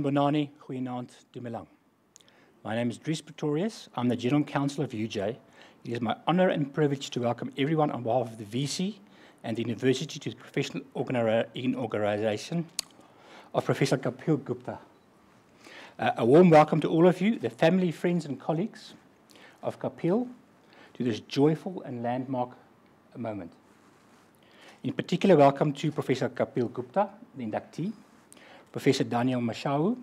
Sanbonani, Goeienaand, Dumelang. My name is Dries Pretorius. I'm the General Counsel of UJ. It is my honor and privilege to welcome everyone on behalf of the VC and the University to the professional inauguration of Professor Kapil Gupta. Uh, a warm welcome to all of you, the family, friends, and colleagues of Kapil, to this joyful and landmark moment. In particular, welcome to Professor Kapil Gupta, the inductee, Professor Daniel Mashau,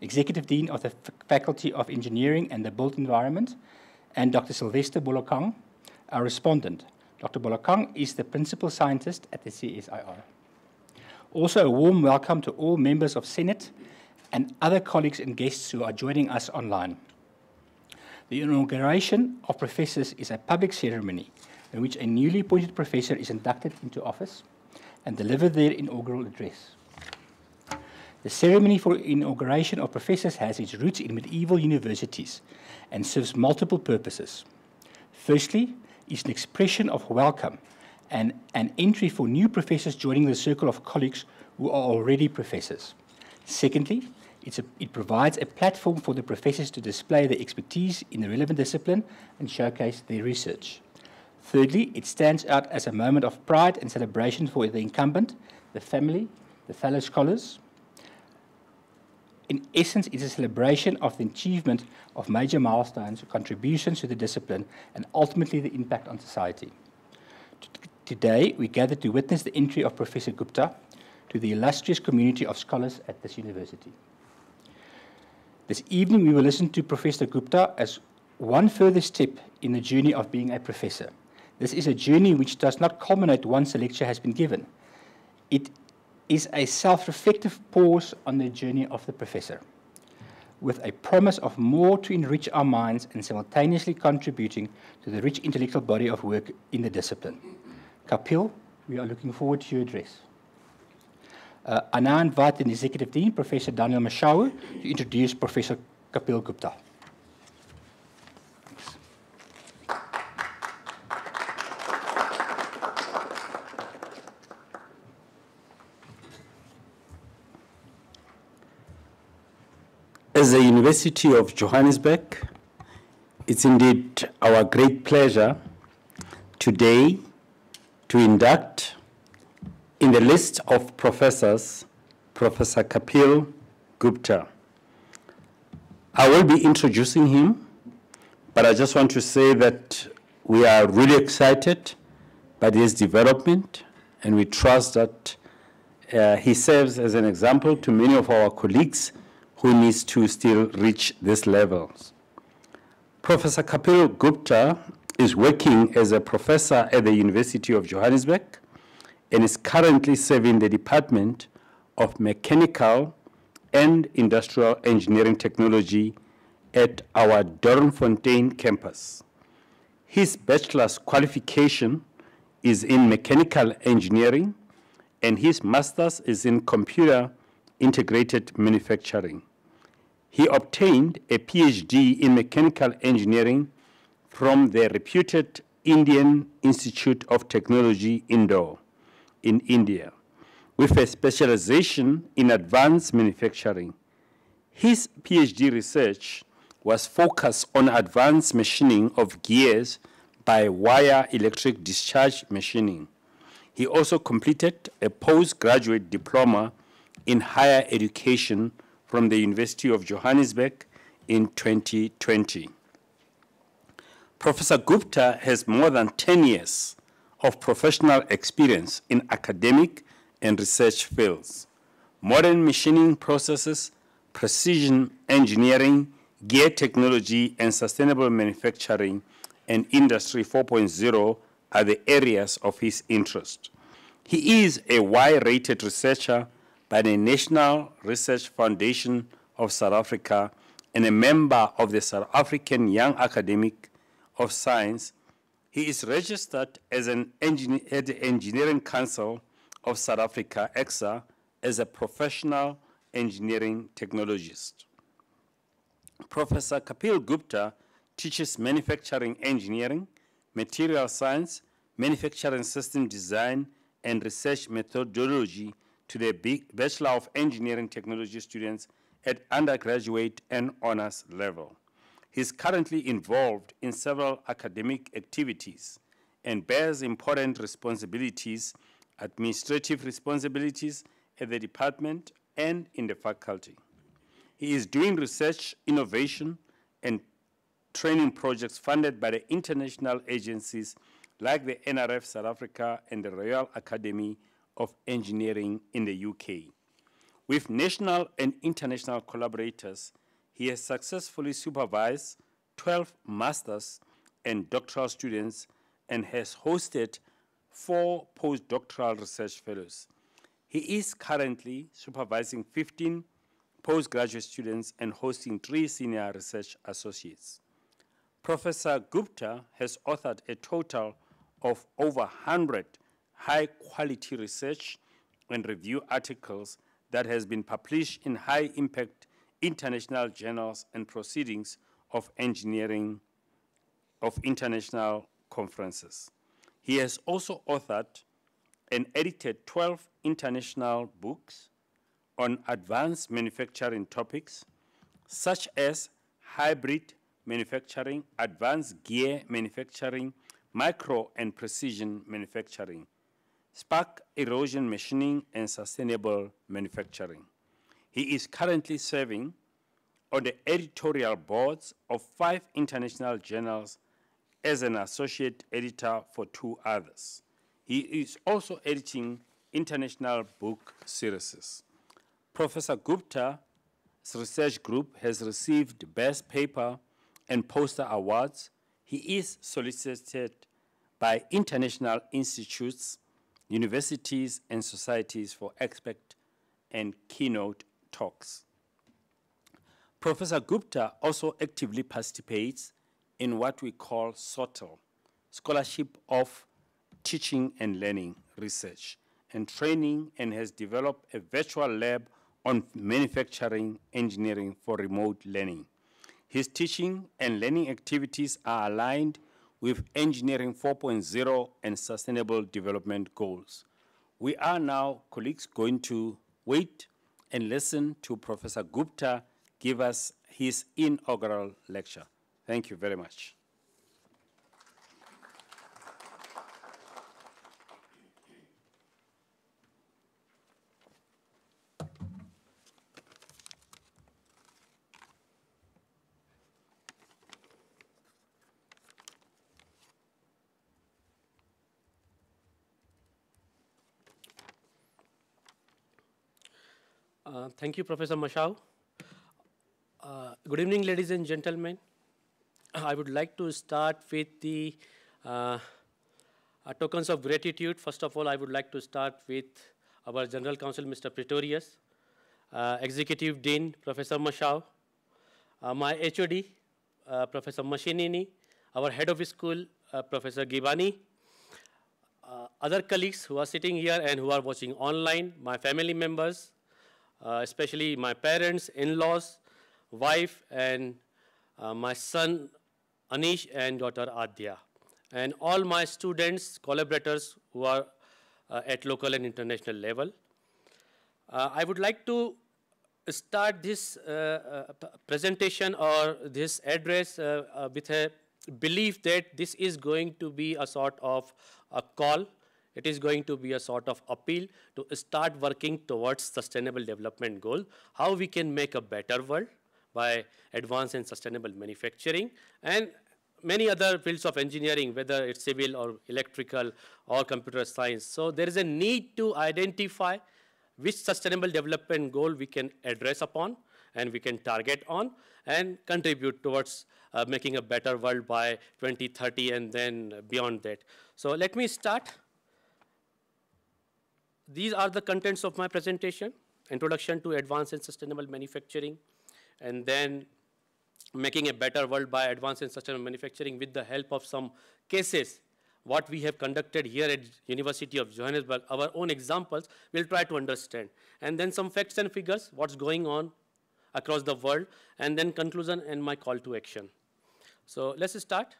Executive Dean of the Faculty of Engineering and the Built Environment, and Dr. Sylvester Bolokang, our respondent. Dr. Bolokang is the Principal Scientist at the CSIR. Also, a warm welcome to all members of Senate and other colleagues and guests who are joining us online. The inauguration of professors is a public ceremony in which a newly appointed professor is inducted into office and deliver their inaugural address. The ceremony for inauguration of professors has its roots in medieval universities and serves multiple purposes. Firstly, it's an expression of welcome and an entry for new professors joining the circle of colleagues who are already professors. Secondly, a, it provides a platform for the professors to display their expertise in the relevant discipline and showcase their research. Thirdly, it stands out as a moment of pride and celebration for the incumbent, the family, the fellow scholars, in essence, it is a celebration of the achievement of major milestones, contributions to the discipline, and ultimately the impact on society. Today, we gather to witness the entry of Professor Gupta to the illustrious community of scholars at this university. This evening, we will listen to Professor Gupta as one further step in the journey of being a professor. This is a journey which does not culminate once a lecture has been given. It is a self reflective pause on the journey of the professor, with a promise of more to enrich our minds and simultaneously contributing to the rich intellectual body of work in the discipline. Kapil, we are looking forward to your address. Uh, I now invite the Executive Dean, Professor Daniel Mashau, to introduce Professor Kapil Gupta. University of Johannesburg, it's indeed our great pleasure today to induct in the list of professors Professor Kapil Gupta. I will be introducing him, but I just want to say that we are really excited by this development and we trust that uh, he serves as an example to many of our colleagues who needs to still reach these levels. Professor Kapil Gupta is working as a professor at the University of Johannesburg and is currently serving the Department of Mechanical and Industrial Engineering Technology at our Doornfontein campus. His bachelor's qualification is in mechanical engineering and his master's is in computer integrated manufacturing. He obtained a PhD in mechanical engineering from the reputed Indian Institute of Technology, Indore, in India, with a specialization in advanced manufacturing. His PhD research was focused on advanced machining of gears by wire electric discharge machining. He also completed a postgraduate diploma in higher education from the University of Johannesburg in 2020. Professor Gupta has more than 10 years of professional experience in academic and research fields, modern machining processes, precision engineering, gear technology, and sustainable manufacturing, and Industry 4.0 are the areas of his interest. He is a Y-rated researcher by the National Research Foundation of South Africa and a member of the South African Young Academy of Science. He is registered as an engineer at the Engineering Council of South Africa, ECSA, as a professional engineering technologist. Professor Kapil Gupta teaches manufacturing engineering, material science, manufacturing system design, and research methodology to the B- Bachelor of Engineering Technology students at undergraduate and honors level. He is currently involved in several academic activities and bears important responsibilities, administrative responsibilities at the department and in the faculty. He is doing research, innovation, and training projects funded by the international agencies like the NRF South Africa and the Royal Academy of Engineering in the UK. With national and international collaborators, he has successfully supervised 12 masters and doctoral students and has hosted four postdoctoral research fellows. He is currently supervising 15 postgraduate students and hosting three senior research associates. Professor Gupta has authored a total of over 100 high quality research and review articles that has been published in high impact international journals and proceedings of engineering of international conferences. He has also authored and edited 12 international books on advanced manufacturing topics such as hybrid manufacturing, advanced gear manufacturing, micro and precision manufacturing, spark erosion machining, and sustainable manufacturing. He is currently serving on the editorial boards of five international journals as an associate editor for two others. He is also editing international book series. Professor Gupta's research group has received Best Paper and Poster awards. He is solicited by international institutes, universities, and societies for expert and keynote talks. Professor Gupta also actively participates in what we call SOTL, Scholarship of Teaching and Learning Research and Training, and has developed a virtual lab on manufacturing engineering for remote learning. His teaching and learning activities are aligned with Engineering 4.0 and Sustainable Development Goals. We are now, colleagues, going to wait and listen to Professor Gupta give us his inaugural lecture. Thank you very much. Uh, thank you, Professor Mashau. Uh, good evening, ladies and gentlemen. I would like to start with the uh, uh, tokens of gratitude. First of all, I would like to start with our General Counsel, Mr. Pretorius, uh, Executive Dean, Professor Mashau, my HOD, Professor Mashinini, our Head of School, Professor Gibani, other colleagues who are sitting here and who are watching online, my family members, uh, especially my parents, in-laws, wife, and uh, my son Anish and daughter Adya, and all my students, collaborators who are uh, at local and international level. I would like to start this uh, uh, presentation or this address uh, with a belief that this is going to be a sort of a call it is going to be a sort of appeal to start working towards sustainable development goal, how we can make a better world by advanced and sustainable manufacturing and many other fields of engineering, whether it's civil or electrical or computer science. So there is a need to identify which sustainable development goal we can address upon and we can target on and contribute towards uh, making a better world by 2030 and then beyond that. So let me start these are the contents of my presentation, introduction to advanced and sustainable manufacturing, and then making a better world by advanced and sustainable manufacturing with the help of some cases what we have conducted here at University of Johannesburg, our own examples, we'll try to understand. And then some facts and figures, what's going on across the world, and then conclusion and my call to action. So let's start.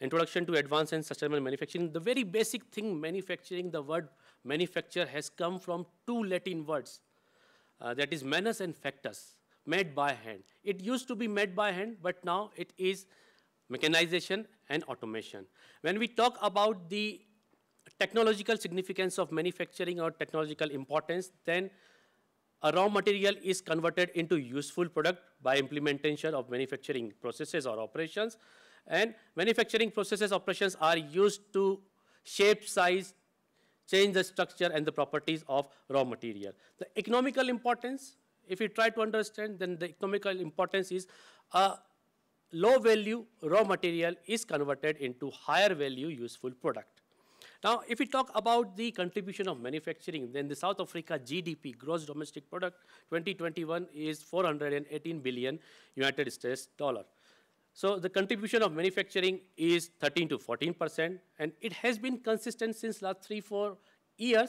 Introduction to Advanced and Sustainable Manufacturing. The very basic thing, manufacturing, the word manufacture has come from two Latin words. Uh, that is manus and factus, made by hand. It used to be made by hand, but now it is mechanization and automation. When we talk about the technological significance of manufacturing or technological importance, then a raw material is converted into useful product by implementation of manufacturing processes or operations. And manufacturing processes operations are used to shape, size, change the structure and the properties of raw material. The economical importance, if you try to understand, then the economical importance is a low value raw material is converted into higher value useful product. Now, if we talk about the contribution of manufacturing, then the South Africa GDP, gross domestic product, 2021 is 418 billion United States dollar. So the contribution of manufacturing is 13 to 14 percent, and it has been consistent since last three, four years.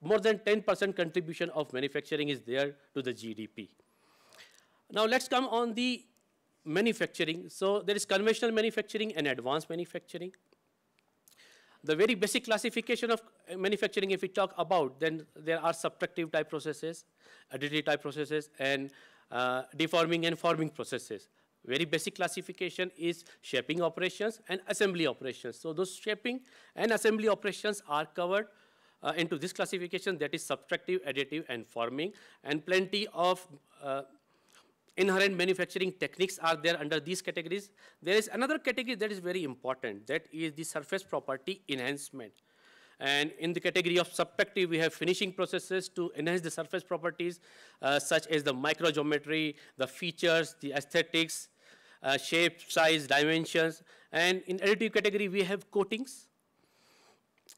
More than 10 percent contribution of manufacturing is there to the GDP. Now let's come on the manufacturing. So there is conventional manufacturing and advanced manufacturing. The very basic classification of manufacturing, if we talk about, then there are subtractive type processes, additive type processes, and uh, deforming and forming processes. Very basic classification is shaping operations and assembly operations. So those shaping and assembly operations are covered uh, into this classification that is subtractive, additive, and forming, and plenty of uh, inherent manufacturing techniques are there under these categories. There is another category that is very important, that is the surface property enhancement. And in the category of subtractive, we have finishing processes to enhance the surface properties, uh, such as the microgeometry, the features, the aesthetics, uh, shape, size, dimensions. And in additive category, we have coatings.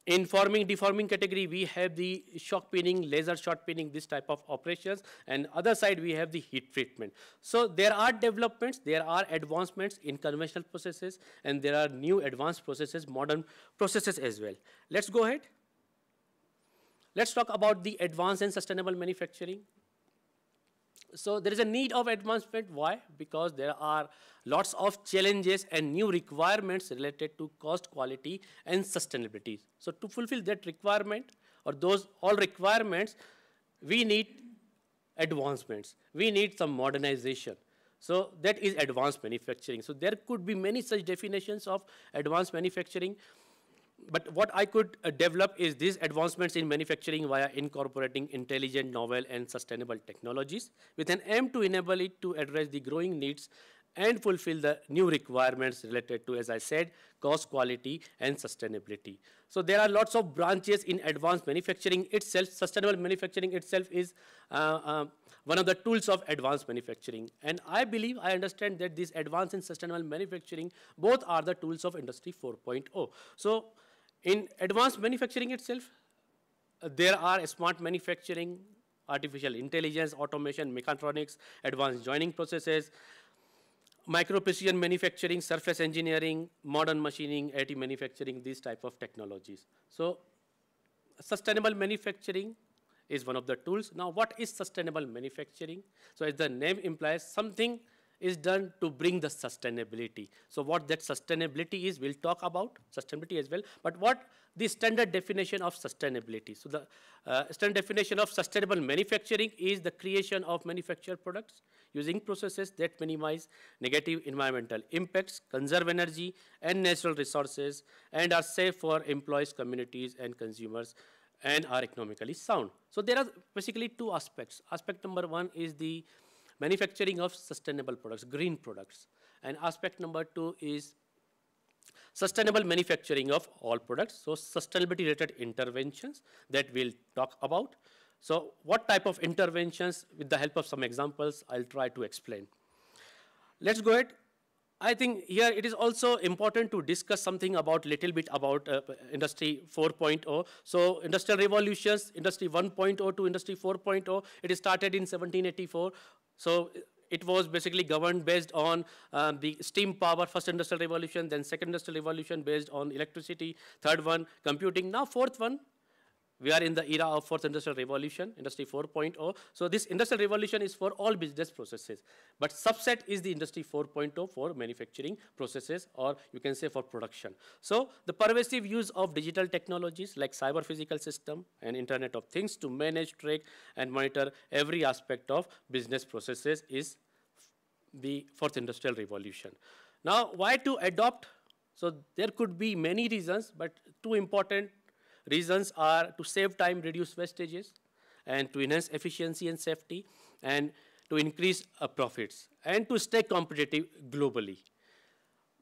In forming, deforming category, we have the shock peening, laser shot peening, this type of operations. And other side, we have the heat treatment. So there are developments, there are advancements in conventional processes, and there are new advanced processes, modern processes as well. Let's go ahead. Let's talk about the advanced and sustainable manufacturing. So there is a need of advancement. Why? Because there are lots of challenges and new requirements related to cost, quality, and sustainability. So to fulfill that requirement or those all requirements, we need advancements. We need some modernization. So that is advanced manufacturing. So there could be many such definitions of advanced manufacturing but what I could uh, develop is these advancements in manufacturing via incorporating intelligent, novel, and sustainable technologies with an aim to enable it to address the growing needs and fulfill the new requirements related to, as I said, cost, quality, and sustainability. So there are lots of branches in advanced manufacturing itself. Sustainable manufacturing itself is uh, uh, one of the tools of advanced manufacturing. And I believe, I understand that this advanced and sustainable manufacturing, both are the tools of Industry 4.0. So in advanced manufacturing itself, uh, there are smart manufacturing, artificial intelligence, automation, mechatronics, advanced joining processes, micro-precision manufacturing, surface engineering, modern machining, additive manufacturing, these type of technologies. So sustainable manufacturing is one of the tools. Now, what is sustainable manufacturing? So as the name implies, something is done to bring the sustainability. So what that sustainability is, we'll talk about sustainability as well, but what the standard definition of sustainability. So the uh, standard definition of sustainable manufacturing is the creation of manufactured products using processes that minimize negative environmental impacts, conserve energy and natural resources, and are safe for employees, communities, and consumers, and are economically sound. So there are basically two aspects. Aspect number one is the manufacturing of sustainable products, green products. And aspect number two is sustainable manufacturing of all products. So sustainability related interventions that we'll talk about. So what type of interventions, with the help of some examples, I'll try to explain. Let's go ahead. I think here it is also important to discuss something about little bit about uh, industry 4.0. So industrial revolutions, industry 1.0 to industry 4.0, it started in 1784. So it was basically governed based on um, the steam power, first industrial revolution, then second industrial revolution based on electricity, third one, computing. Now fourth one, we are in the era of fourth industrial revolution, industry 4.0. So this industrial revolution is for all business processes. But subset is the industry 4.0 for manufacturing processes or you can say for production. So the pervasive use of digital technologies like cyber physical system and internet of things to manage, track and monitor every aspect of business processes is the fourth industrial revolution. Now why to adopt? So there could be many reasons, but two important Reasons are to save time, reduce wastages, and to enhance efficiency and safety, and to increase uh, profits, and to stay competitive globally.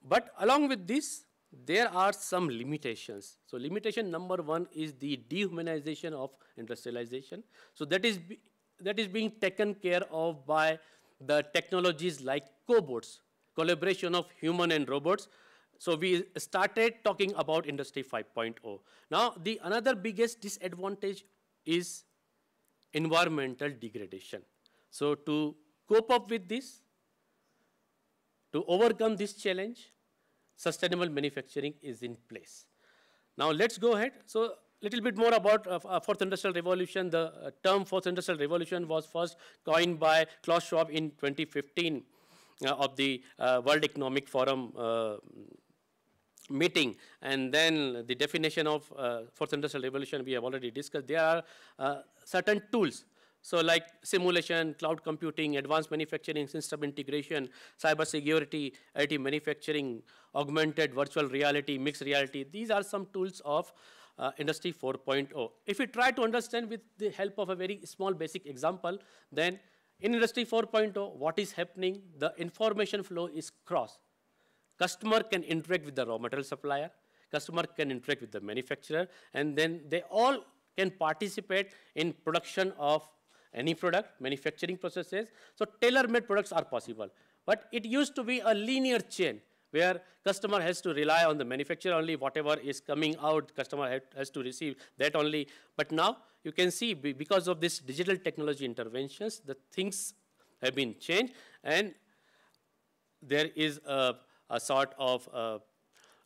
But along with this, there are some limitations. So limitation number one is the dehumanization of industrialization. So that is, that is being taken care of by the technologies like cobots, collaboration of human and robots, so we started talking about Industry 5.0. Now, the another biggest disadvantage is environmental degradation. So to cope up with this, to overcome this challenge, sustainable manufacturing is in place. Now let's go ahead. So a little bit more about uh, uh, fourth industrial revolution. The uh, term fourth industrial revolution was first coined by Klaus Schwab in 2015 uh, of the uh, World Economic Forum uh, meeting. And then the definition of uh, fourth industrial revolution we have already discussed. There are uh, certain tools. So like simulation, cloud computing, advanced manufacturing, system integration, cyber security, IT manufacturing, augmented virtual reality, mixed reality. These are some tools of uh, Industry 4.0. If we try to understand with the help of a very small basic example, then in Industry 4.0, what is happening? The information flow is cross. Customer can interact with the raw material supplier, customer can interact with the manufacturer, and then they all can participate in production of any product, manufacturing processes. So tailor-made products are possible. But it used to be a linear chain where customer has to rely on the manufacturer only, whatever is coming out, customer has to receive that only. But now you can see because of this digital technology interventions, the things have been changed and there is a a sort of uh,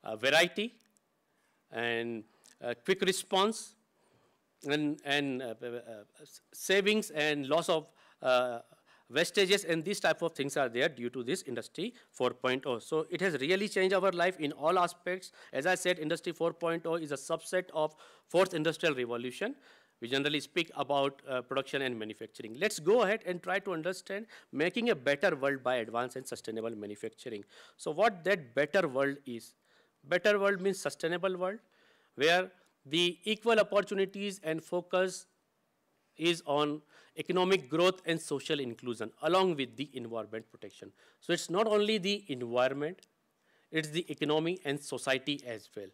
a variety and quick response and, and uh, uh, savings and loss of wastages and these type of things are there due to this industry 4.0 so it has really changed our life in all aspects. As i said industry 4.0 is a subset of fourth industrial revolution we generally speak about uh, production and manufacturing. Let's go ahead and try to understand making a better world by advanced and sustainable manufacturing. So what that better world is? Better world means sustainable world where the equal opportunities and focus is on economic growth and social inclusion along with the environment protection. So it's not only the environment, it's the economy and society as well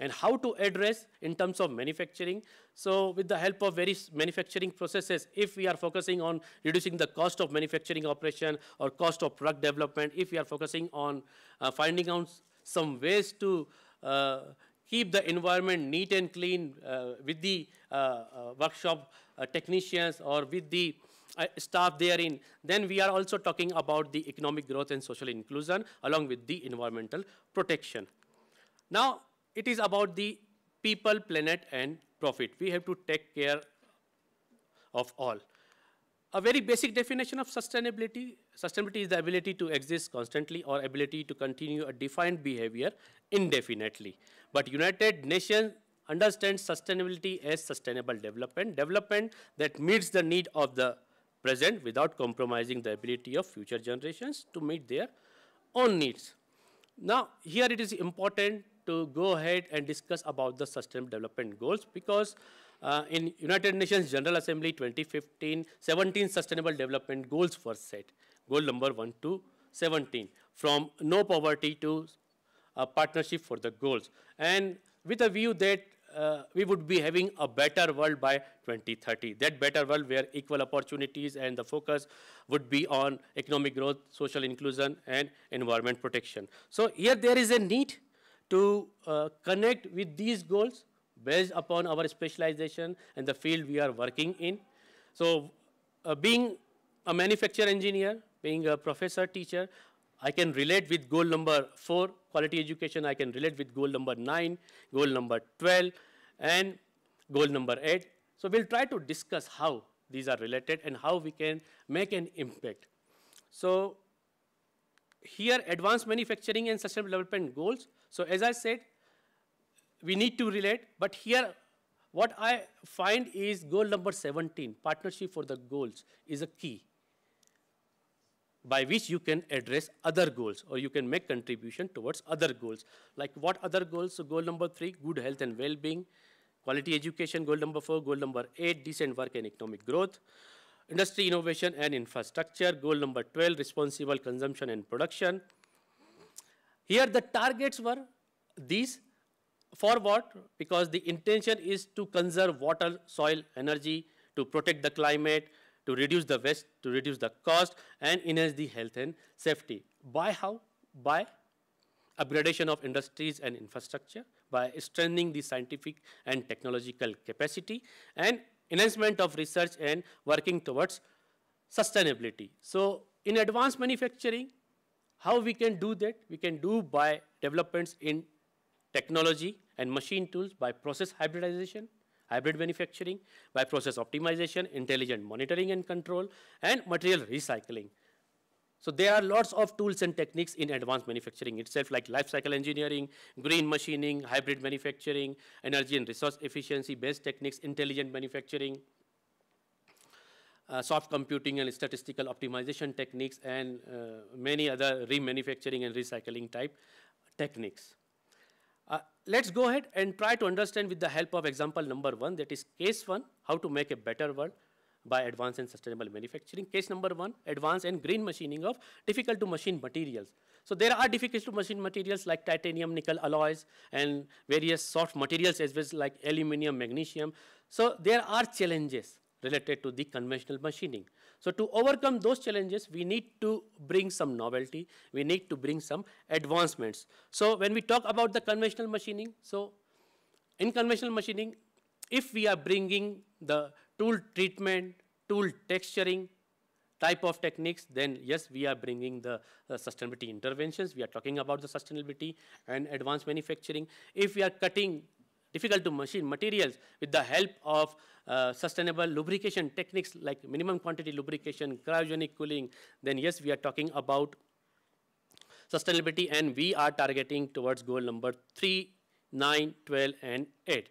and how to address in terms of manufacturing. So with the help of various manufacturing processes, if we are focusing on reducing the cost of manufacturing operation or cost of product development, if we are focusing on uh, finding out some ways to uh, keep the environment neat and clean uh, with the uh, uh, workshop uh, technicians or with the staff therein, then we are also talking about the economic growth and social inclusion along with the environmental protection. Now, it is about the people, planet, and profit. We have to take care of all. A very basic definition of sustainability, sustainability is the ability to exist constantly or ability to continue a defined behavior indefinitely. But United Nations understands sustainability as sustainable development, development that meets the need of the present without compromising the ability of future generations to meet their own needs. Now, here it is important to go ahead and discuss about the Sustainable Development Goals because uh, in United Nations General Assembly 2015, 17 Sustainable Development Goals were set. Goal number 1 to 17, from no poverty to a partnership for the goals. And with a view that uh, we would be having a better world by 2030. That better world where equal opportunities and the focus would be on economic growth, social inclusion, and environment protection. So here there is a need to uh, connect with these goals based upon our specialization and the field we are working in. So uh, being a manufacturer engineer, being a professor teacher, I can relate with goal number four, quality education. I can relate with goal number nine, goal number 12. And goal number eight. So we'll try to discuss how these are related and how we can make an impact. So here, advanced manufacturing and sustainable development goals. So as I said, we need to relate, but here what I find is goal number 17, partnership for the goals, is a key by which you can address other goals or you can make contribution towards other goals. Like what other goals? So goal number three, good health and well-being. Quality education, goal number four. Goal number eight, decent work and economic growth. Industry innovation and infrastructure. Goal number 12, responsible consumption and production. Here the targets were these for what? Because the intention is to conserve water, soil, energy, to protect the climate, to reduce the waste, to reduce the cost, and enhance the health and safety. By how? By upgradation of industries and infrastructure, by strengthening the scientific and technological capacity, and enhancement of research and working towards sustainability. So in advanced manufacturing, how we can do that? We can do by developments in technology and machine tools by process hybridization, hybrid manufacturing, by process optimization, intelligent monitoring and control, and material recycling. So there are lots of tools and techniques in advanced manufacturing itself, like life cycle engineering, green machining, hybrid manufacturing, energy and resource efficiency-based techniques, intelligent manufacturing, uh, soft computing and statistical optimization techniques, and uh, many other remanufacturing and recycling type techniques. Uh, let's go ahead and try to understand with the help of example number one, that is case one, how to make a better world by advanced and sustainable manufacturing. Case number one, advanced and green machining of difficult to machine materials. So there are difficult to machine materials like titanium, nickel alloys, and various soft materials as well as like aluminum, magnesium. So there are challenges related to the conventional machining. So to overcome those challenges, we need to bring some novelty. We need to bring some advancements. So when we talk about the conventional machining, so in conventional machining, if we are bringing the tool treatment, tool texturing type of techniques, then yes, we are bringing the uh, sustainability interventions. We are talking about the sustainability and advanced manufacturing. If we are cutting difficult to machine materials with the help of uh, sustainable lubrication techniques like minimum quantity lubrication, cryogenic cooling, then yes, we are talking about sustainability and we are targeting towards goal number 3, 9, 12, and 8.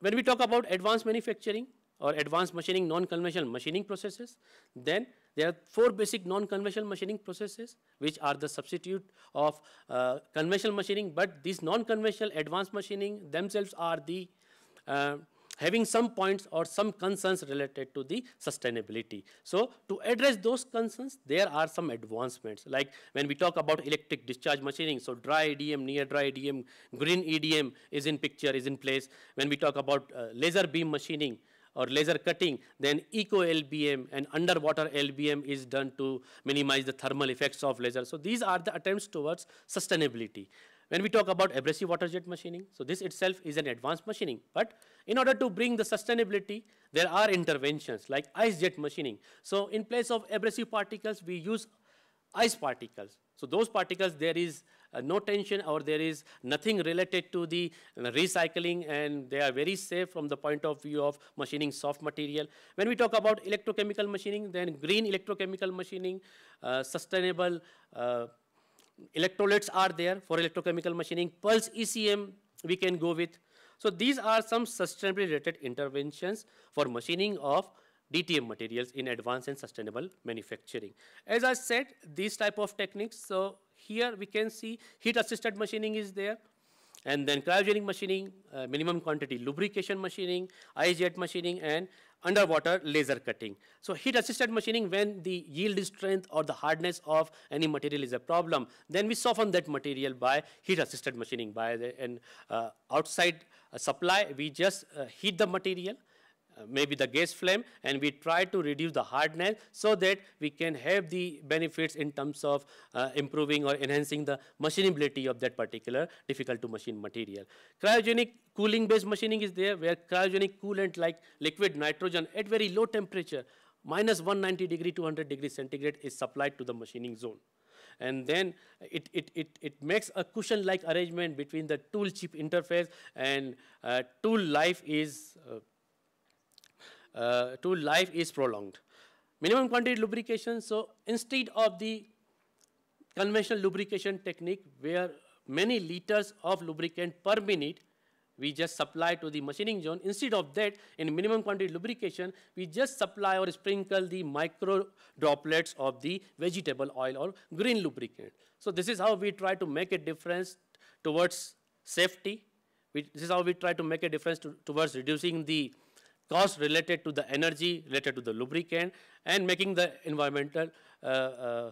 When we talk about advanced manufacturing or advanced machining, non-conventional machining processes, then there are four basic non-conventional machining processes which are the substitute of uh, conventional machining, but these non-conventional advanced machining themselves are the uh, having some points or some concerns related to the sustainability. So to address those concerns, there are some advancements. Like when we talk about electric discharge machining, so dry EDM, near dry EDM, green EDM is in picture, is in place. When we talk about uh, laser beam machining, or laser cutting, then eco LBM and underwater LBM is done to minimize the thermal effects of laser. So these are the attempts towards sustainability. When we talk about abrasive water jet machining, so this itself is an advanced machining. But in order to bring the sustainability, there are interventions like ice jet machining. So in place of abrasive particles, we use ice particles. So those particles, there is no tension or there is nothing related to the uh, recycling and they are very safe from the point of view of machining soft material. When we talk about electrochemical machining, then green electrochemical machining, uh, sustainable uh, electrolytes are there for electrochemical machining. Pulse ECM we can go with. So these are some sustainability related interventions for machining of DTM materials in advanced and sustainable manufacturing. As I said, these type of techniques, so here we can see heat-assisted machining is there, and then cryogenic machining, uh, minimum quantity lubrication machining, ice-jet machining, and underwater laser cutting. So heat-assisted machining, when the yield strength or the hardness of any material is a problem, then we soften that material by heat-assisted machining. By the and, uh, outside uh, supply, we just uh, heat the material, maybe the gas flame and we try to reduce the hardness so that we can have the benefits in terms of uh, improving or enhancing the machinability of that particular difficult to machine material. Cryogenic cooling based machining is there where cryogenic coolant like liquid nitrogen at very low temperature minus 190 degree 200 degree centigrade is supplied to the machining zone. and then it, it, it, it makes a cushion-like arrangement between the tool chip interface and uh, tool life is uh, uh, tool life is prolonged. Minimum quantity lubrication, so instead of the conventional lubrication technique where many liters of lubricant per minute we just supply to the machining zone. Instead of that, in minimum quantity lubrication, we just supply or sprinkle the micro droplets of the vegetable oil or green lubricant. So this is how we try to make a difference towards safety. We, this is how we try to make a difference to, towards reducing the cost related to the energy, related to the lubricant, and making the environmental uh, uh,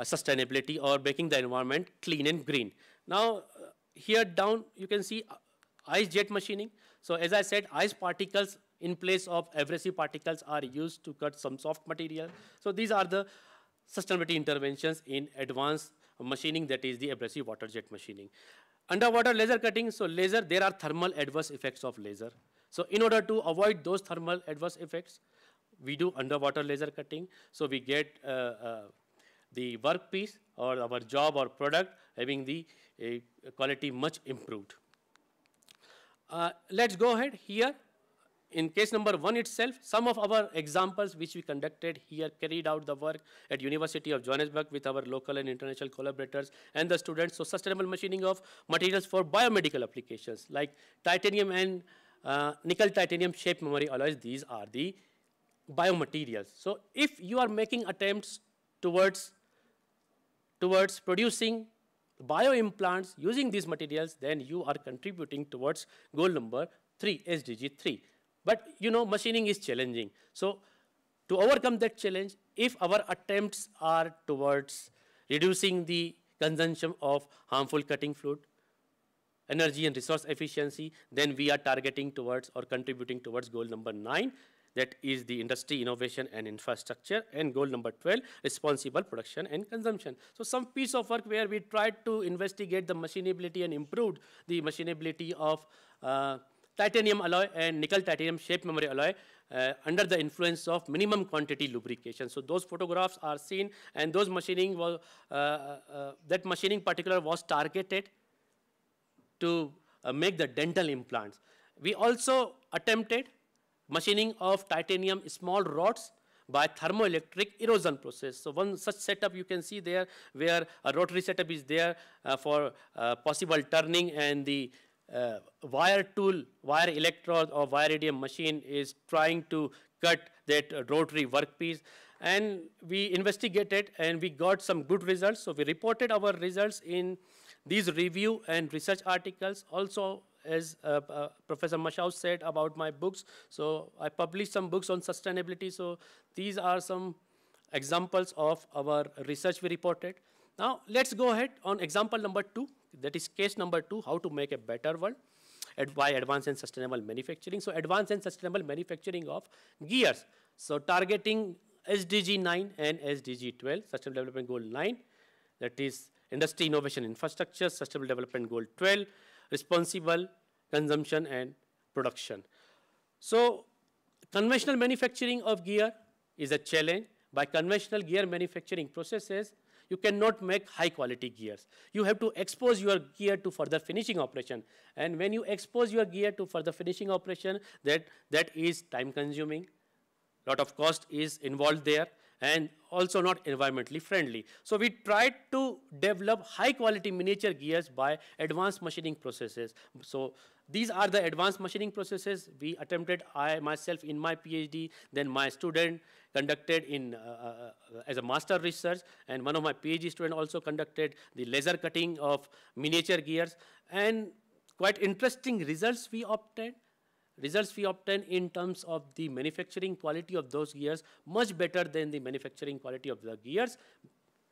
sustainability or making the environment clean and green. Now, uh, here down, you can see uh, ice jet machining. So as I said, ice particles in place of abrasive particles are used to cut some soft material. So these are the sustainability interventions in advanced machining, that is the abrasive water jet machining. Underwater laser cutting, so laser, there are thermal adverse effects of laser. So in order to avoid those thermal adverse effects, we do underwater laser cutting. So we get uh, uh, the workpiece or our job or product having the uh, quality much improved. Uh, let's go ahead here. In case number one itself, some of our examples which we conducted here carried out the work at University of Johannesburg with our local and international collaborators and the students. So sustainable machining of materials for biomedical applications like titanium and uh, nickel titanium shape memory alloys. These are the biomaterials. So if you are making attempts towards, towards producing bioimplants using these materials, then you are contributing towards goal number three, SDG three. But you know, machining is challenging. So to overcome that challenge, if our attempts are towards reducing the consumption of harmful cutting fluid, energy and resource efficiency, then we are targeting towards or contributing towards goal number nine, that is the industry innovation and infrastructure. And goal number 12 responsible production and consumption. So some piece of work where we tried to investigate the machinability and improved the machinability of uh, titanium alloy and nickel titanium shape memory alloy uh, under the influence of minimum quantity lubrication. So those photographs are seen and those machining was, uh, uh, uh that machining particular was targeted to uh, make the dental implants. We also attempted machining of titanium small rods by thermoelectric erosion process. So one such setup you can see there where a rotary setup is there uh, for uh, possible turning and the uh, wire tool, wire electrode or wire radium machine is trying to cut that rotary workpiece. And we investigated and we got some good results. So we reported our results in these review and research articles. Also as uh, uh, Professor Mashau said about my books. So I published some books on sustainability. So these are some examples of our research we reported. Now let's go ahead on example number two. That is case number two, how to make a better world by advanced and sustainable manufacturing. So advanced and sustainable manufacturing of gears. So targeting SDG 9 and SDG 12, Sustainable Development Goal 9, that is Industry Innovation Infrastructure, Sustainable Development Goal 12, responsible consumption and production. So conventional manufacturing of gear is a challenge. By conventional gear manufacturing processes, you cannot make high quality gears. You have to expose your gear to further finishing operation. And when you expose your gear to further finishing operation, that, that is time consuming. Lot of cost is involved there and also not environmentally friendly. So we tried to develop high quality miniature gears by advanced machining processes. So these are the advanced machining processes we attempted, I myself in my PhD, then my student conducted in, uh, uh, uh as a master research, and one of my PhD student also conducted the laser cutting of miniature gears, and quite interesting results we obtained results we obtain in terms of the manufacturing quality of those gears much better than the manufacturing quality of the gears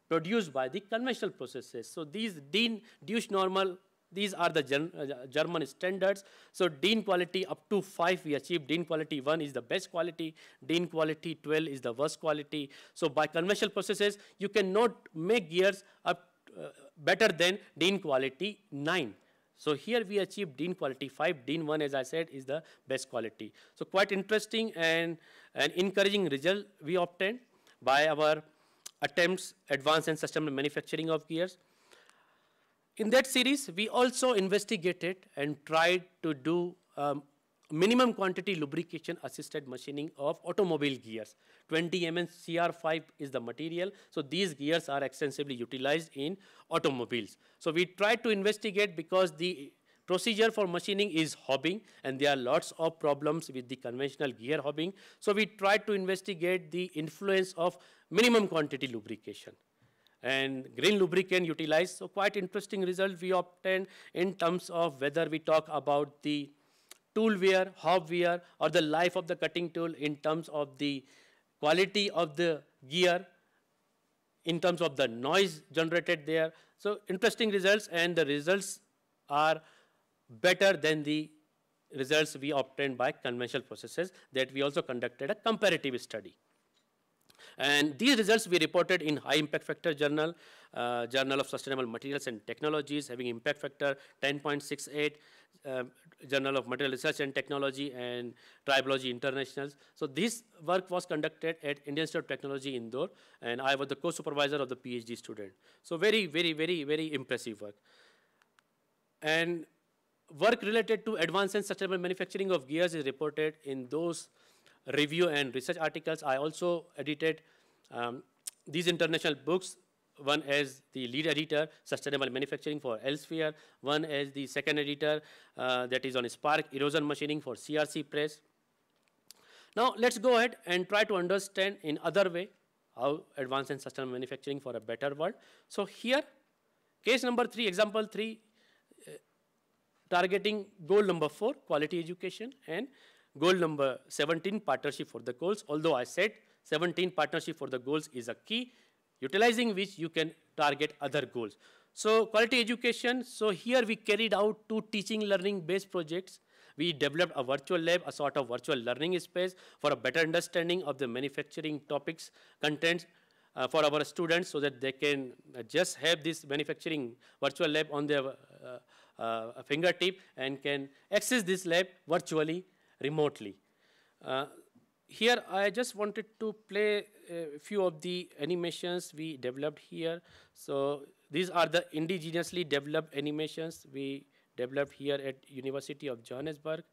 produced by the conventional processes. So these DIN, Deutsch normal, these are the uh, German standards. So DIN quality up to 5 we achieve. DIN quality 1 is the best quality. DIN quality 12 is the worst quality. So by conventional processes, you cannot make gears up uh, better than DIN quality 9. So here we achieved DIN quality 5. DIN 1, as I said, is the best quality. So quite interesting and an encouraging result we obtained by our attempts advanced and sustainable manufacturing of gears. In that series, we also investigated and tried to do um, minimum quantity lubrication assisted machining of automobile gears. 20 mm CR5 is the material. So these gears are extensively utilized in automobiles. So we tried to investigate because the procedure for machining is hobbing and there are lots of problems with the conventional gear hobbing. So we tried to investigate the influence of minimum quantity lubrication and green lubricant utilized. So quite interesting result we obtained in terms of whether we talk about the tool wear, hob wear, or the life of the cutting tool in terms of the quality of the gear, in terms of the noise generated there. So interesting results, and the results are better than the results we obtained by conventional processes that we also conducted a comparative study. And these results we reported in high impact factor journal, uh, Journal of Sustainable Materials and Technologies, having impact factor 10.68, uh, Journal of Material Research and Technology, and Tribology International. So this work was conducted at Indian Institute of Technology Indore, and I was the co-supervisor of the PhD student. So very, very, very, very impressive work. And work related to advanced and sustainable manufacturing of gears is reported in those review and research articles. I also edited um, these international books, one as the lead editor, Sustainable Manufacturing for Elsevier, one as the second editor, uh, that is on Spark Erosion Machining for CRC Press. Now, let's go ahead and try to understand in other way how advanced and sustainable manufacturing for a better world. So here, case number three, example three, uh, targeting goal number four, quality education, and Goal number 17, partnership for the goals. Although I said 17, partnership for the goals is a key, utilizing which you can target other goals. So quality education, so here we carried out two teaching learning based projects. We developed a virtual lab, a sort of virtual learning space for a better understanding of the manufacturing topics, contents uh, for our students so that they can uh, just have this manufacturing virtual lab on their uh, uh fingertip and can access this lab virtually remotely. Here, I just wanted to play a few of the animations we developed here. So these are the indigenously developed animations we developed here at University of Johannesburg.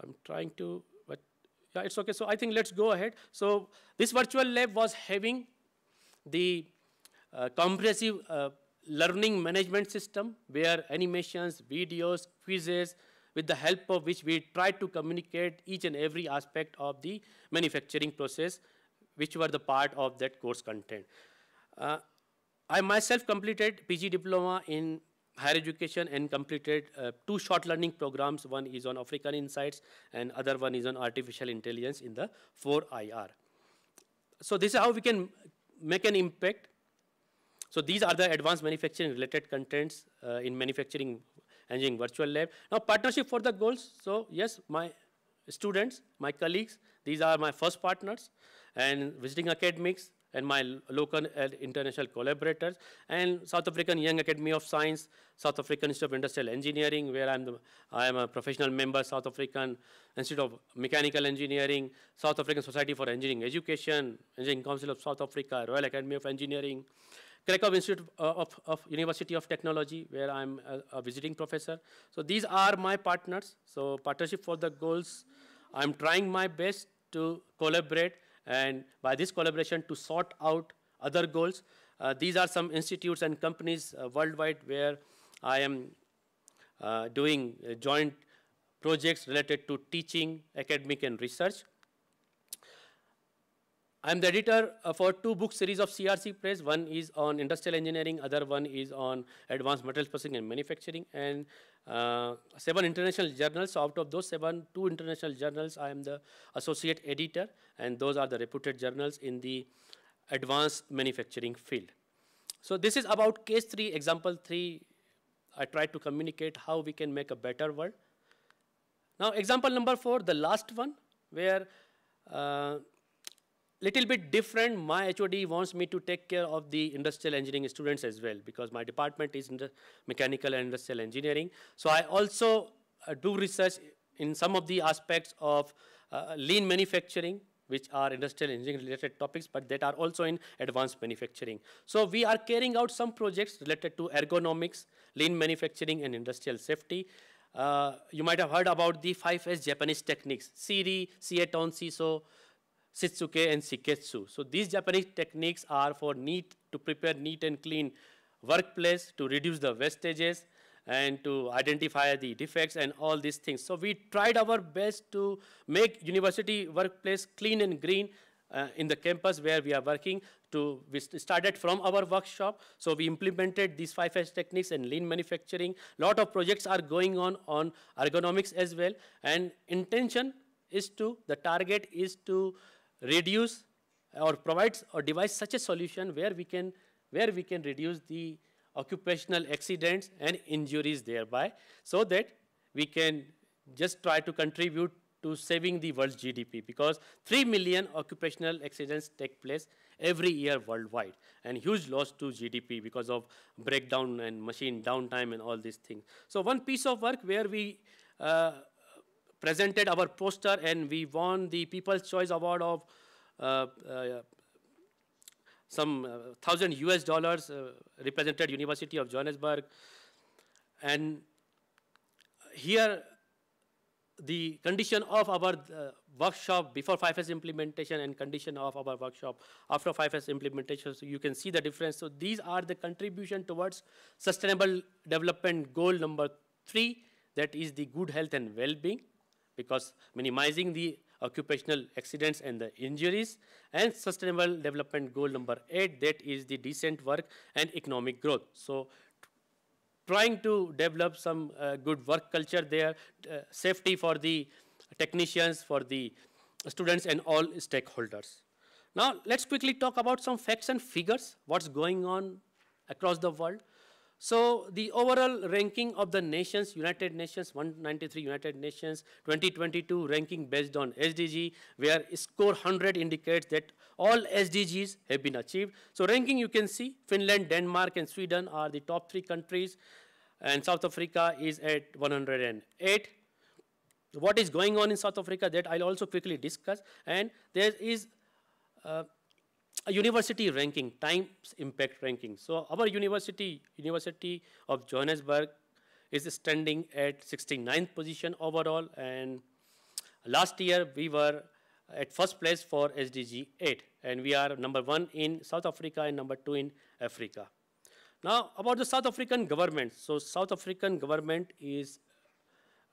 I'm trying to, but yeah, it's okay. So I think let's go ahead. So this virtual lab was having the uh, comprehensive uh, learning management system where animations, videos, quizzes, with the help of which we tried to communicate each and every aspect of the manufacturing process, which were the part of that course content. Uh, I myself completed PG diploma in higher education and completed uh, two short learning programs. One is on African Insights and other one is on artificial intelligence in the 4IR. So this is how we can make an impact. So these are the advanced manufacturing related contents uh, in manufacturing engineering virtual lab. Now partnership for the goals. So yes, my students, my colleagues, these are my first partners and visiting academics and my local and international collaborators and South African Young Academy of Science, South African Institute of Industrial Engineering, where I'm the, I am a professional member, South African Institute of Mechanical Engineering, South African Society for Engineering Education, Engineering Council of South Africa, Royal Academy of Engineering, Krakow Institute of, of, University of Technology, where I'm a, a, visiting professor. So these are my partners. So partnership for the goals. I'm trying my best to collaborate and by this collaboration to sort out other goals. Uh, these are some institutes and companies uh, worldwide where I am uh, doing uh, joint projects related to teaching, academic, and research. I'm the editor uh, for two book series of CRC Press. One is on industrial engineering, other one is on advanced materials processing and manufacturing, and uh, seven international journals. Out of those seven, two international journals, I am the associate editor, and those are the reputed journals in the advanced manufacturing field. So this is about case three, example three. I tried to communicate how we can make a better world. Now example number four, the last one, where uh, little bit different. My HOD wants me to take care of the industrial engineering students as well because my department is in the mechanical and industrial engineering. So I also uh, do research in some of the aspects of uh, lean manufacturing which are industrial engineering related topics, but that are also in advanced manufacturing. So we are carrying out some projects related to ergonomics, lean manufacturing, and industrial safety. Uh, you might have heard about the 5S Japanese techniques, Seiri, Seiton, Seiso, Shitsuke, and Seiketsu. So these Japanese techniques are for neat, to prepare neat and clean workplace, to reduce the wastages, and to identify the defects and all these things. So we tried our best to make university workplace clean and green uh, in the campus where we are working. To, we started from our workshop, so we implemented these 5S techniques and lean manufacturing. A lot of projects are going on on ergonomics as well, and intention is to, the target is to reduce or provides or devise such a solution where we can, where we can reduce the occupational accidents and injuries thereby so that we can just try to contribute to saving the world's GDP because 3 million occupational accidents take place every year worldwide and huge loss to GDP because of breakdown and machine downtime and all these things. So one piece of work where we uh, presented our poster and we won the People's Choice Award of uh, uh, some uh, thousand US dollars uh, represented University of Johannesburg. And here, the condition of our workshop before 5S implementation and condition of our workshop after 5S implementation, so you can see the difference. So these are the contribution towards sustainable development goal number three, that is the good health and well-being, because minimizing the occupational accidents and the injuries, and sustainable development goal number eight, that is the decent work and economic growth. So trying to develop some uh, good work culture there, uh, safety for the technicians, for the students and all stakeholders. Now let's quickly talk about some facts and figures, what's going on across the world. So the overall ranking of the nations, United Nations, 193 United Nations, 2022 ranking based on SDG, where score 100 indicates that all SDGs have been achieved. So ranking you can see, Finland, Denmark, and Sweden are the top three countries, and South Africa is at 108. What is going on in South Africa that I'll also quickly discuss, and there is uh, university ranking, times impact ranking. So our university, University of Johannesburg, is standing at 69th position overall, and last year we were at first place for SDG 8, and we are number one in South Africa and number two in Africa. Now about the South African government. So South African government is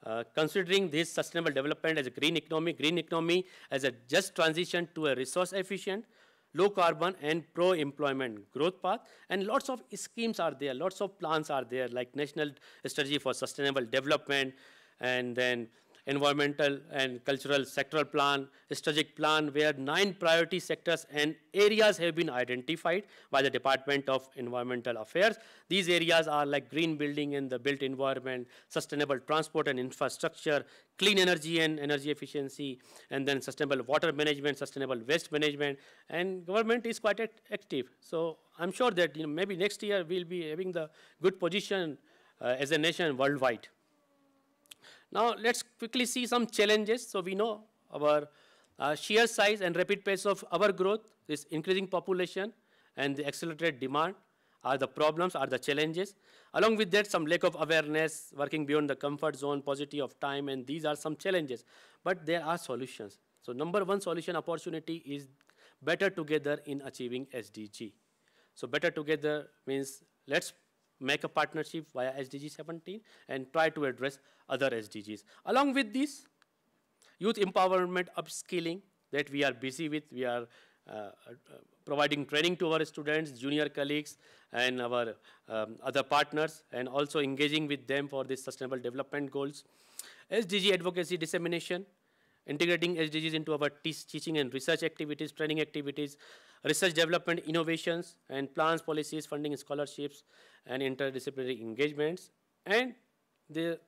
uh, considering this sustainable development as a green economy, green economy as a just transition to a resource efficient, low carbon and pro-employment growth path. And lots of schemes are there, lots of plans are there, like National Strategy for Sustainable Development, and then environmental and cultural sectoral plan, strategic plan where nine priority sectors and areas have been identified by the Department of Environmental Affairs. These areas are like green building and the built environment, sustainable transport and infrastructure, clean energy and energy efficiency, and then sustainable water management, sustainable waste management, and government is quite active. So I'm sure that you know, maybe next year we'll be having the good position uh, as a nation worldwide. Now let's quickly see some challenges. So we know our uh, sheer size and rapid pace of our growth, this increasing population and the accelerated demand are the problems, are the challenges. Along with that, some lack of awareness, working beyond the comfort zone, paucity of time, and these are some challenges. But there are solutions. So number one solution opportunity is better together in achieving SDG. So better together means let's make a partnership via SDG 17 and try to address other SDGs. Along with this, youth empowerment upskilling that we are busy with, we are uh, uh, providing training to our students, junior colleagues, and our um, other partners, and also engaging with them for the sustainable development goals. SDG advocacy dissemination, integrating SDGs into our teaching and research activities, training activities, research development innovations, and plans, policies, funding, scholarships, and interdisciplinary engagements. And the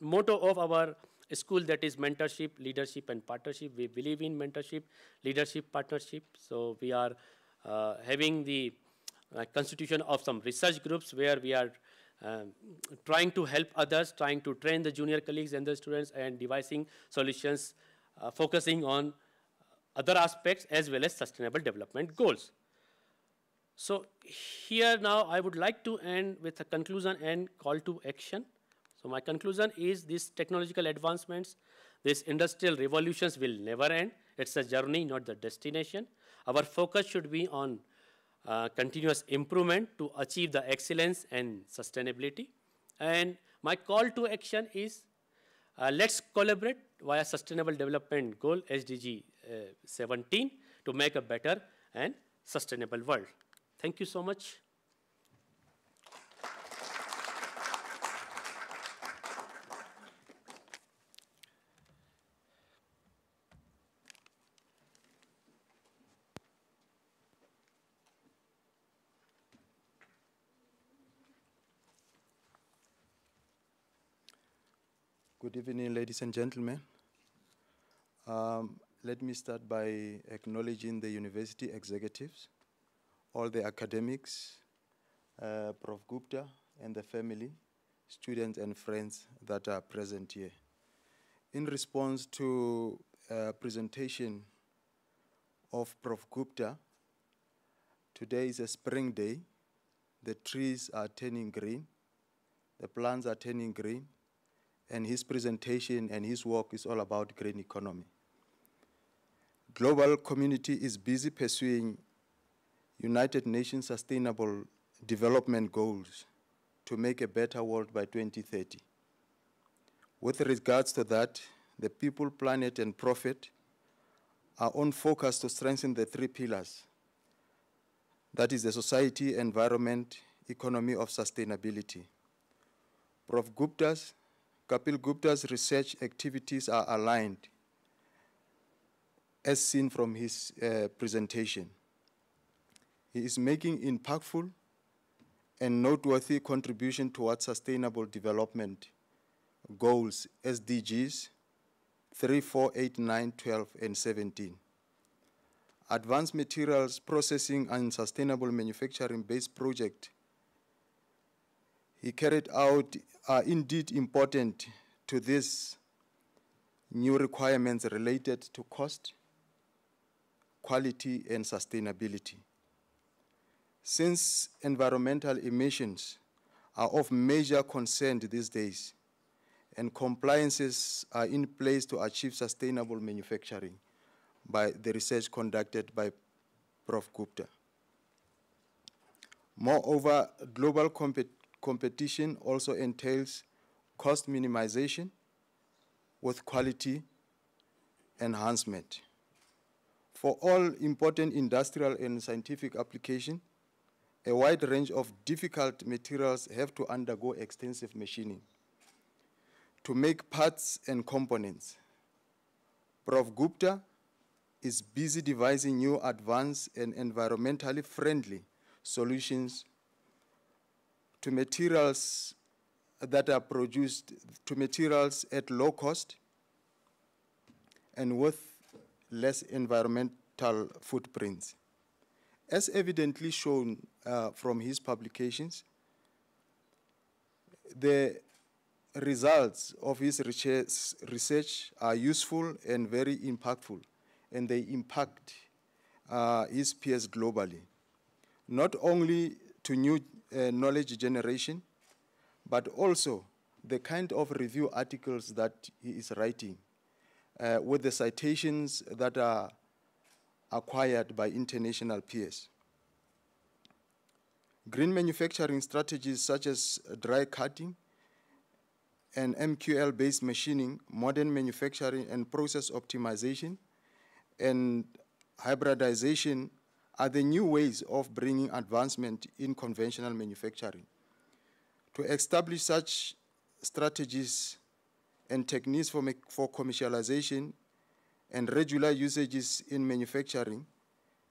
motto of our school that is mentorship, leadership, and partnership. We believe in mentorship, leadership, partnership. So we are uh, having the uh, constitution of some research groups where we are um, trying to help others, trying to train the junior colleagues and the students, and devising solutions uh, focusing on other aspects as well as sustainable development goals. So here now I would like to end with a conclusion and call to action. So my conclusion is these technological advancements, these industrial revolutions will never end. It's a journey, not the destination. Our focus should be on uh, continuous improvement to achieve the excellence and sustainability. And my call to action is uh, let's collaborate via Sustainable Development Goal SDG uh, 17 to make a better and sustainable world. Thank you so much. Good evening, ladies and gentlemen. Um, let me start by acknowledging the university executives, all the academics, uh, Prof. Gupta and the family, students and friends that are present here. In response to a presentation of Prof. Gupta, today is a spring day. The trees are turning green, the plants are turning green, and his presentation and his work is all about green economy. Global community is busy pursuing United Nations Sustainable Development Goals to make a better world by 2030. With regards to that, the people, planet, and profit are on focus to strengthen the three pillars. That is the society, environment, economy of sustainability. Prof. Gupta's Kapil Gupta's research activities are aligned as seen from his uh, presentation. He is making impactful and noteworthy contribution towards sustainable development goals, SDGs 3, 4, 8, 9, 12, and 17. Advanced Materials Processing and Sustainable Manufacturing Based Project he carried out are indeed important to these new requirements related to cost, quality, and sustainability. Since environmental emissions are of major concern these days, and compliances are in place to achieve sustainable manufacturing by the research conducted by Prof. Gupta. Moreover, global compet competition also entails cost minimization with quality enhancement. For all important industrial and scientific application, a wide range of difficult materials have to undergo extensive machining to make parts and components. Prof. Gupta is busy devising new advanced and environmentally friendly solutions to materials that are produced to materials at low cost and with less environmental footprints. As evidently shown uh, from his publications, the results of his research, are useful and very impactful, and they impact uh, his peers globally, not only to new uh, knowledge generation, but also the kind of review articles that he is writing uh, with the citations that are acquired by international peers. Green manufacturing strategies such as dry cutting and MQL-based machining, modern manufacturing and process optimization, and hybridization are the new ways of bringing advancement in conventional manufacturing. To establish such strategies and techniques for, for commercialization and regular usages in manufacturing,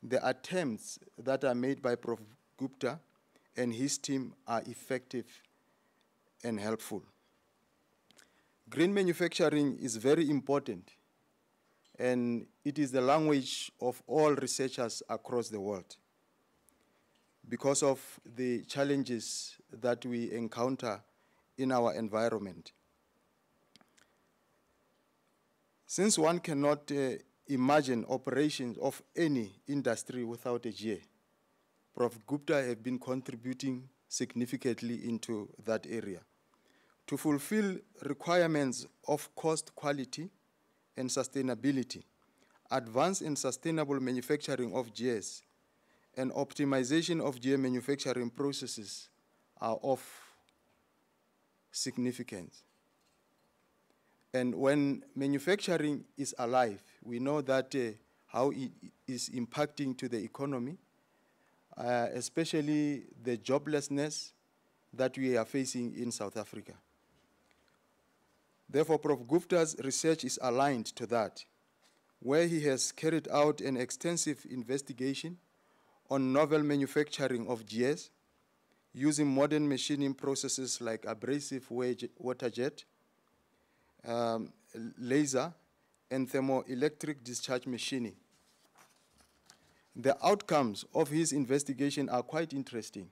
the attempts that are made by Prof. Gupta and his team are effective and helpful. Green manufacturing is very important and it is the language of all researchers across the world because of the challenges that we encounter in our environment. Since one cannot uh, imagine operations of any industry without a gear. Prof. Gupta have been contributing significantly into that area. To fulfill requirements of cost quality and sustainability, advance in sustainable manufacturing of gears and optimization of gear manufacturing processes are of significance. And when manufacturing is alive, we know that uh, how it is impacting to the economy, uh, especially the joblessness that we are facing in South Africa. Therefore, Prof. Gupta's research is aligned to that, where he has carried out an extensive investigation on novel manufacturing of gears using modern machining processes like abrasive water jet, um, laser, and thermoelectric discharge machining. The outcomes of his investigation are quite interesting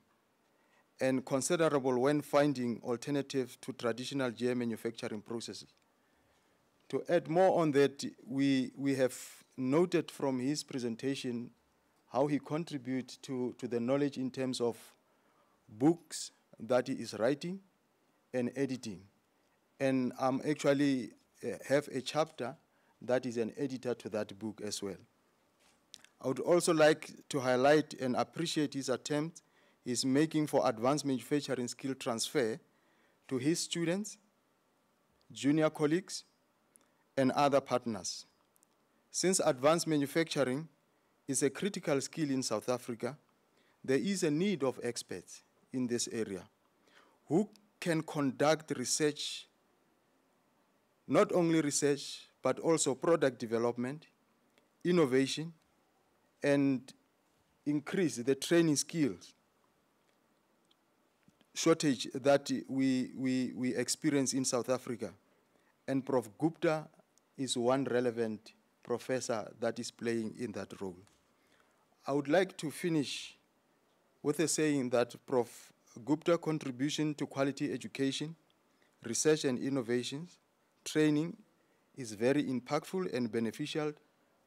and considerable when finding alternative to traditional gear manufacturing processes. To add more on that, we, we have noted from his presentation how he contributes to, to the knowledge in terms of books that he is writing and editing. And I'm actually uh, have a chapter that is an editor to that book as well. I would also like to highlight and appreciate his attempt is making for advanced manufacturing skill transfer to his students, junior colleagues, and other partners. Since advanced manufacturing is a critical skill in South Africa, there is a need of experts in this area who can conduct research, not only research, but also product development, innovation, and increase the training skills shortage that we, we, we experience in South Africa. And Prof. Gupta is one relevant professor that is playing in that role. I would like to finish with a saying that Prof. Gupta contribution to quality education, research and innovations, training is very impactful and beneficial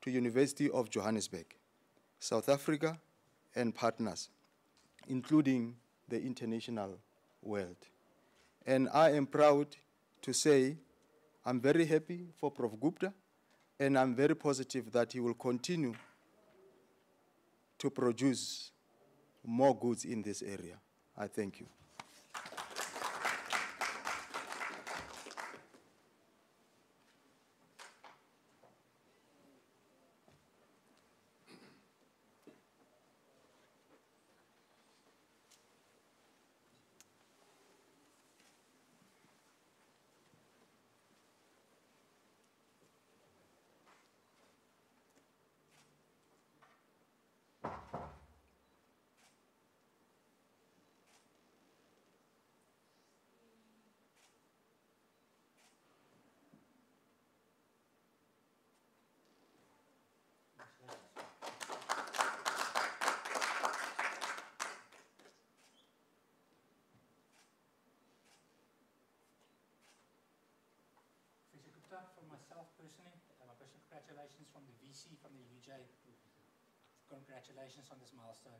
to University of Johannesburg, South Africa, and partners, including the international world. And I am proud to say I'm very happy for Prof. Gupta, and I'm very positive that he will continue to produce more goods in this area. I thank you. myself personally, uh, my personal congratulations from the UJ. Congratulations on this milestone